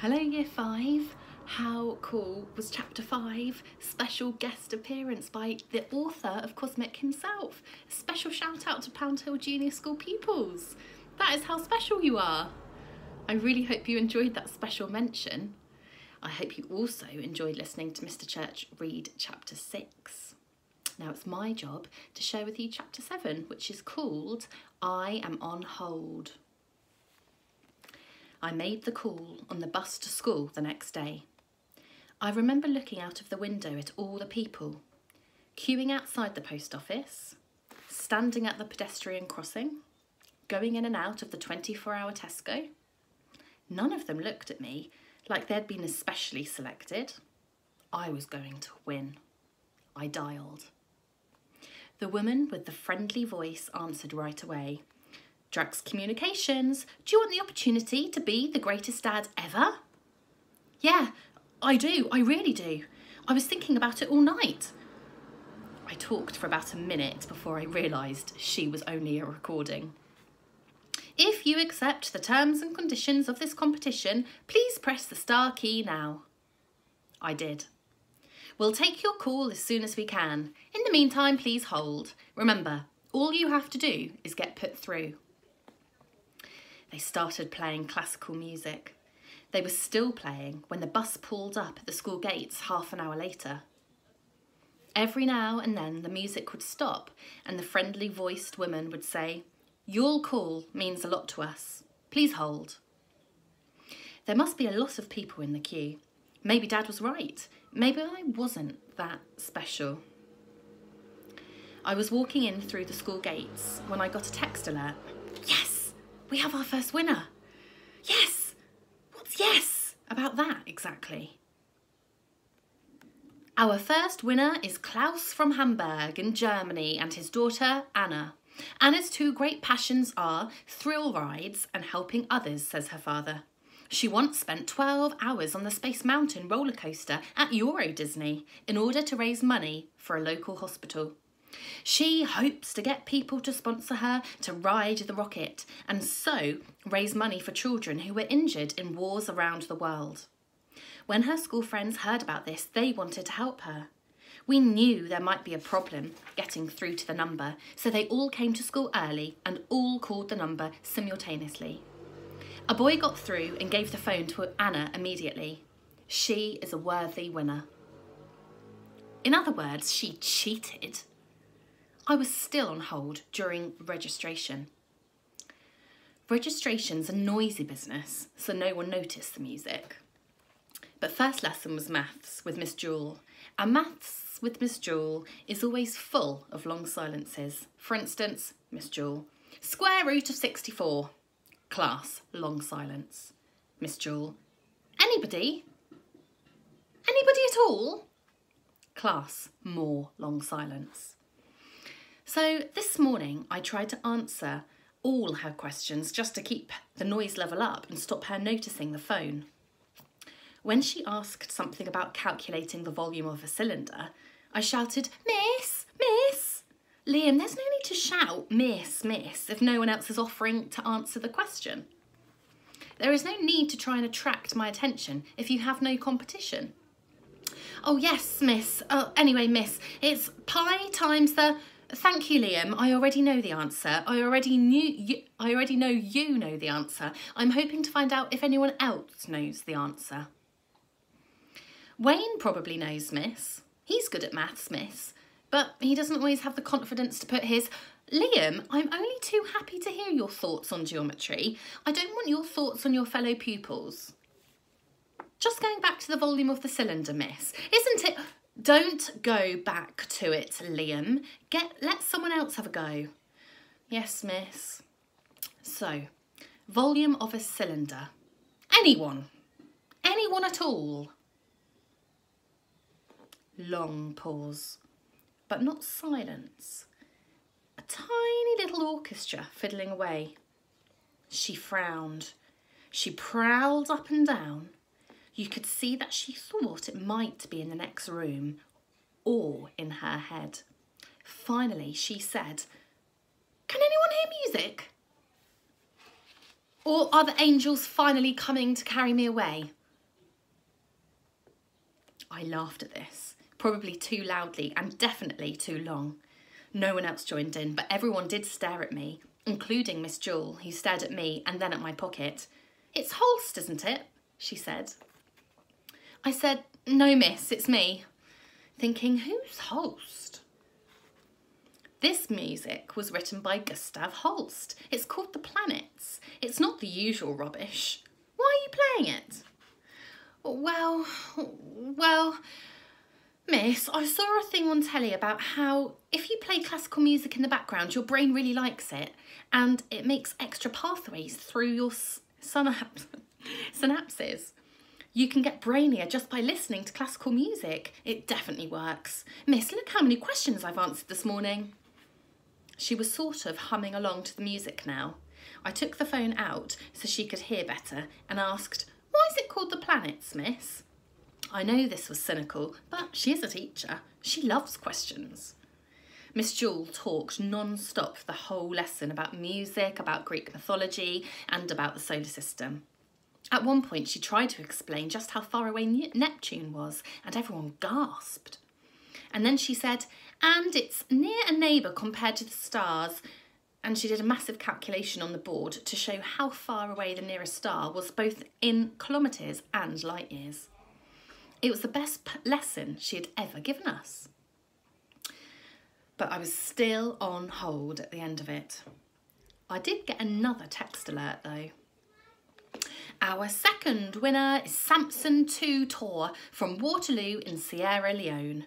Hello, Year 5. How cool was Chapter 5? Special guest appearance by the author of Cosmic himself. A special shout out to Pound Hill Junior School pupils. That is how special you are. I really hope you enjoyed that special mention. I hope you also enjoyed listening to Mr. Church read Chapter 6. Now it's my job to share with you Chapter 7, which is called I Am on Hold. I made the call on the bus to school the next day. I remember looking out of the window at all the people, queuing outside the post office, standing at the pedestrian crossing, going in and out of the 24 hour Tesco. None of them looked at me like they'd been especially selected. I was going to win. I dialed. The woman with the friendly voice answered right away. Drax Communications, do you want the opportunity to be the greatest dad ever? Yeah, I do, I really do. I was thinking about it all night. I talked for about a minute before I realised she was only a recording. If you accept the terms and conditions of this competition, please press the star key now. I did. We'll take your call as soon as we can. In the meantime, please hold. Remember, all you have to do is get put through. They started playing classical music. They were still playing when the bus pulled up at the school gates half an hour later. Every now and then the music would stop and the friendly voiced woman would say, Your call means a lot to us. Please hold. There must be a lot of people in the queue. Maybe Dad was right. Maybe I wasn't that special. I was walking in through the school gates when I got a text alert. We have our first winner. Yes, what's yes about that exactly? Our first winner is Klaus from Hamburg in Germany and his daughter Anna. Anna's two great passions are thrill rides and helping others, says her father. She once spent 12 hours on the Space Mountain roller coaster at Euro Disney in order to raise money for a local hospital. She hopes to get people to sponsor her to ride the rocket and so raise money for children who were injured in wars around the world. When her school friends heard about this, they wanted to help her. We knew there might be a problem getting through to the number, so they all came to school early and all called the number simultaneously. A boy got through and gave the phone to Anna immediately. She is a worthy winner. In other words, she cheated. I was still on hold during registration. Registration's a noisy business, so no one noticed the music. But first lesson was maths with Miss Jewel, and maths with Miss Jewel is always full of long silences. For instance, Miss Jewel, square root of 64. Class, long silence. Miss Jewel, anybody? Anybody at all? Class, more long silence. So this morning I tried to answer all her questions just to keep the noise level up and stop her noticing the phone. When she asked something about calculating the volume of a cylinder, I shouted, Miss, Miss! Liam, there's no need to shout, Miss, Miss, if no one else is offering to answer the question. There is no need to try and attract my attention if you have no competition. Oh, yes, Miss. Oh, anyway, Miss, it's pi times the... Thank you, Liam. I already know the answer. I already knew you... I already know you know the answer. I'm hoping to find out if anyone else knows the answer. Wayne probably knows, Miss. He's good at maths, Miss. But he doesn't always have the confidence to put his... Liam, I'm only too happy to hear your thoughts on geometry. I don't want your thoughts on your fellow pupils. Just going back to the volume of the cylinder, miss. Isn't it... Don't go back to it, Liam. Get Let someone else have a go. Yes, miss. So, volume of a cylinder. Anyone. Anyone at all. Long pause, but not silence. A tiny little orchestra fiddling away. She frowned. She prowled up and down. You could see that she thought it might be in the next room or in her head. Finally, she said, Can anyone hear music? Or are the angels finally coming to carry me away? I laughed at this, probably too loudly and definitely too long. No one else joined in, but everyone did stare at me, including Miss Jewel, who stared at me and then at my pocket. It's Holst, isn't it? she said. I said, No, miss, it's me. Thinking, Who's Holst? This music was written by Gustav Holst. It's called The Planets. It's not the usual rubbish. Why are you playing it? Well, well, miss, I saw a thing on telly about how if you play classical music in the background, your brain really likes it and it makes extra pathways through your synapses. You can get brainier just by listening to classical music. It definitely works. Miss, look how many questions I've answered this morning. She was sort of humming along to the music now. I took the phone out so she could hear better and asked, Why is it called The Planets, miss? I know this was cynical, but she is a teacher. She loves questions. Miss Jewel talked non-stop the whole lesson about music, about Greek mythology and about the solar system. At one point she tried to explain just how far away Neptune was and everyone gasped. And then she said, and it's near a neighbour compared to the stars. And she did a massive calculation on the board to show how far away the nearest star was both in kilometres and light years. It was the best lesson she had ever given us. But I was still on hold at the end of it. I did get another text alert though. Our second winner is Samson 2 Tour from Waterloo in Sierra Leone.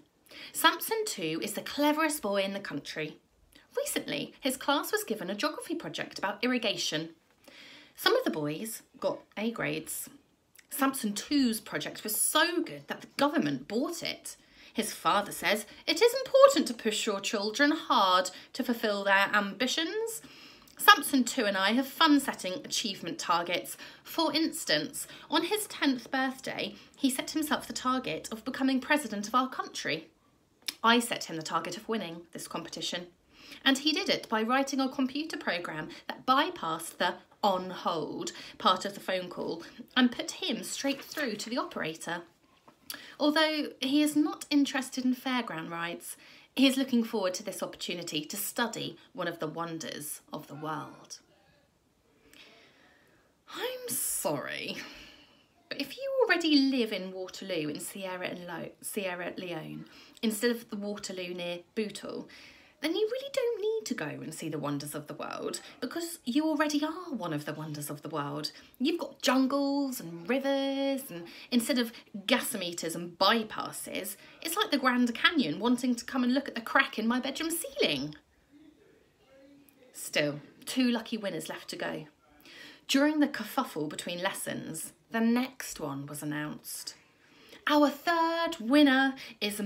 Samson, 2 is the cleverest boy in the country. Recently, his class was given a geography project about irrigation. Some of the boys got A grades. Samson 2's project was so good that the government bought it. His father says it is important to push your children hard to fulfil their ambitions. Samson 2 and I have fun setting achievement targets. For instance, on his 10th birthday, he set himself the target of becoming president of our country. I set him the target of winning this competition. And he did it by writing a computer program that bypassed the on hold part of the phone call and put him straight through to the operator. Although he is not interested in fairground rides, he is looking forward to this opportunity to study one of the wonders of the world. I'm sorry, but if you already live in Waterloo in Sierra, and Lo Sierra Leone, instead of the Waterloo near Bootle, then you really don't need to go and see the wonders of the world because you already are one of the wonders of the world. You've got jungles and rivers, and instead of gasometers and bypasses, it's like the Grand Canyon wanting to come and look at the crack in my bedroom ceiling. Still, two lucky winners left to go. During the kerfuffle between lessons, the next one was announced. Our third winner is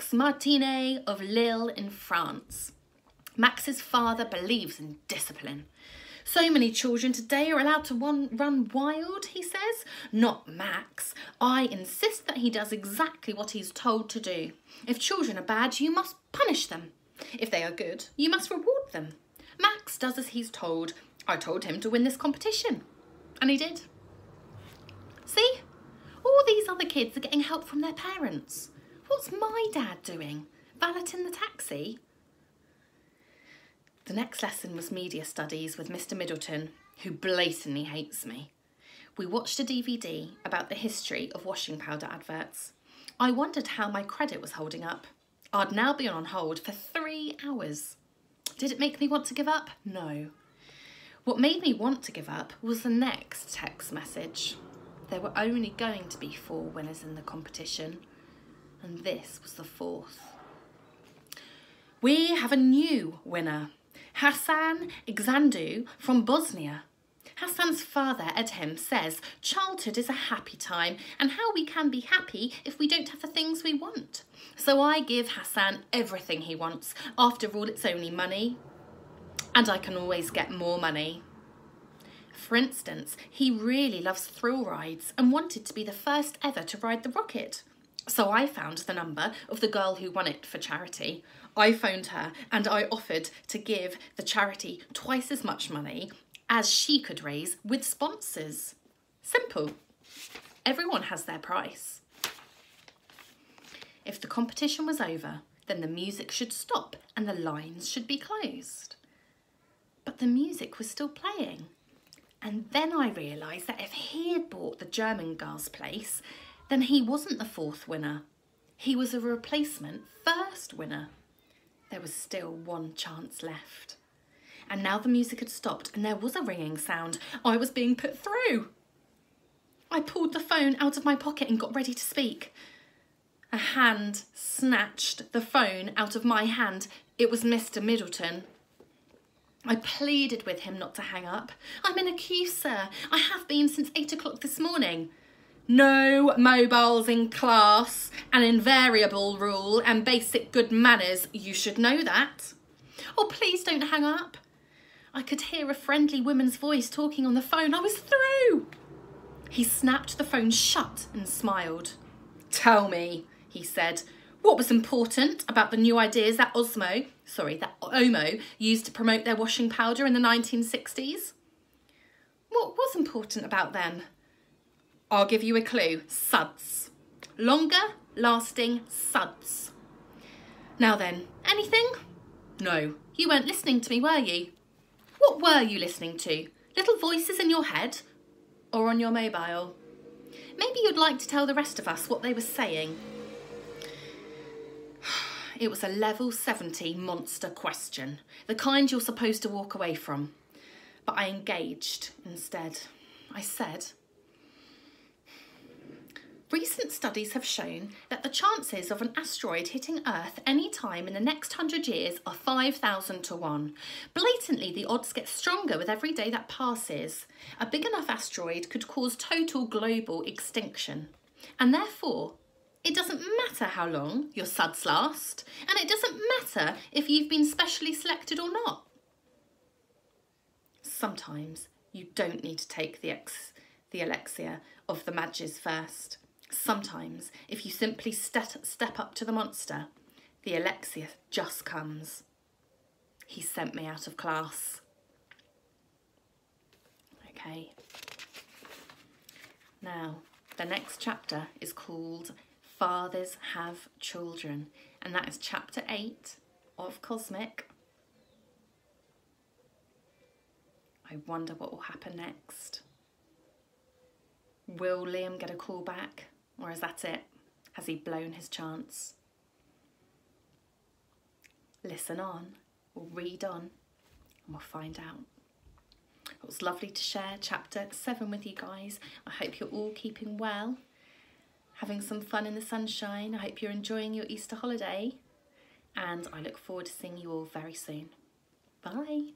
Max Martinet of Lille in France. Max's father believes in discipline. So many children today are allowed to run wild, he says. Not Max. I insist that he does exactly what he's told to do. If children are bad, you must punish them. If they are good, you must reward them. Max does as he's told. I told him to win this competition. And he did. See? All these other kids are getting help from their parents. What's my dad doing? Valeting the taxi? The next lesson was media studies with Mr Middleton, who blatantly hates me. We watched a DVD about the history of washing powder adverts. I wondered how my credit was holding up. I'd now been on hold for three hours. Did it make me want to give up? No. What made me want to give up was the next text message. There were only going to be four winners in the competition, and this was the fourth. We have a new winner, Hassan Igzandu from Bosnia. Hassan's father, Edhem, says childhood is a happy time and how we can be happy if we don't have the things we want. So I give Hassan everything he wants. After all, it's only money. And I can always get more money. For instance, he really loves thrill rides and wanted to be the first ever to ride the rocket. So I found the number of the girl who won it for charity. I phoned her and I offered to give the charity twice as much money as she could raise with sponsors. Simple. Everyone has their price. If the competition was over, then the music should stop and the lines should be closed. But the music was still playing. And then I realised that if he had bought the German girl's place, then he wasn't the fourth winner. He was a replacement first winner. There was still one chance left. And now the music had stopped and there was a ringing sound. I was being put through. I pulled the phone out of my pocket and got ready to speak. A hand snatched the phone out of my hand. It was Mr. Middleton. I pleaded with him not to hang up. I'm in a queue, sir. I have been since eight o'clock this morning. No mobiles in class, an invariable rule and basic good manners. You should know that. Oh, please don't hang up. I could hear a friendly woman's voice talking on the phone. I was through. He snapped the phone shut and smiled. Tell me, he said, what was important about the new ideas that Osmo, sorry, that Omo used to promote their washing powder in the 1960s? What was important about them? I'll give you a clue. Suds. Longer lasting suds. Now then, anything? No, you weren't listening to me, were you? What were you listening to? Little voices in your head or on your mobile? Maybe you'd like to tell the rest of us what they were saying. It was a level 70 monster question, the kind you're supposed to walk away from. But I engaged instead. I said, Recent studies have shown that the chances of an asteroid hitting Earth any time in the next 100 years are 5,000 to 1. Blatantly, the odds get stronger with every day that passes. A big enough asteroid could cause total global extinction. And therefore, it doesn't matter how long your suds last, and it doesn't matter if you've been specially selected or not. Sometimes you don't need to take the, ex the elixir of the Madges first. Sometimes, if you simply step, step up to the monster, the elixir just comes. He sent me out of class. Okay. Now, the next chapter is called Fathers Have Children, and that is chapter 8 of Cosmic. I wonder what will happen next. Will Liam get a call back? Or is that it? Has he blown his chance? Listen on, or read on, and we'll find out. It was lovely to share chapter 7 with you guys. I hope you're all keeping well, having some fun in the sunshine. I hope you're enjoying your Easter holiday, and I look forward to seeing you all very soon. Bye.